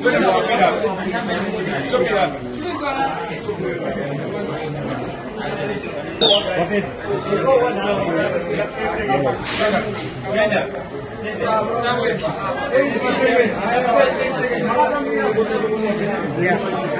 s a n Yeah.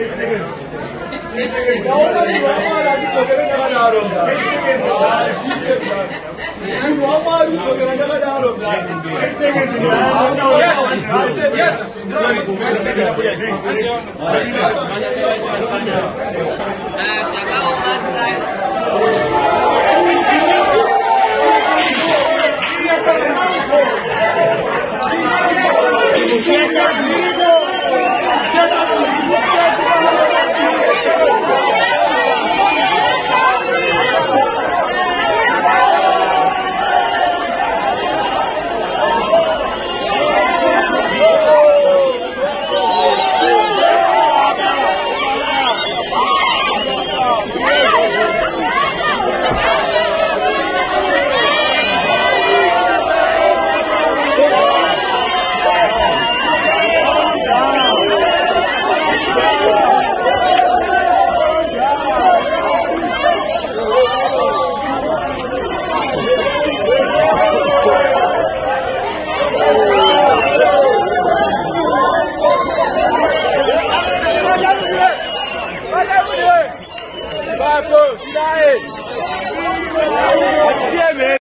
Yes. Yes. Yes. Yes. Papo, tira ele!